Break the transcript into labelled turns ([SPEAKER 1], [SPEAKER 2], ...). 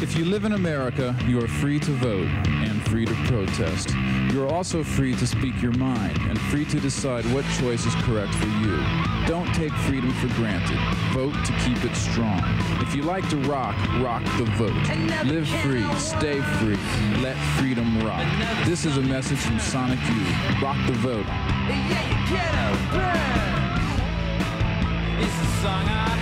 [SPEAKER 1] If you live in America, you are free to vote and free to protest. You are also free to speak your mind and free to decide what choice is correct for you. Don't take freedom for granted. Vote to keep it strong. If you like to rock, rock the vote. Live free, stay free, let freedom rock. This is a message from Sonic Youth. Rock the vote.
[SPEAKER 2] Yeah, you get a. It's a song I.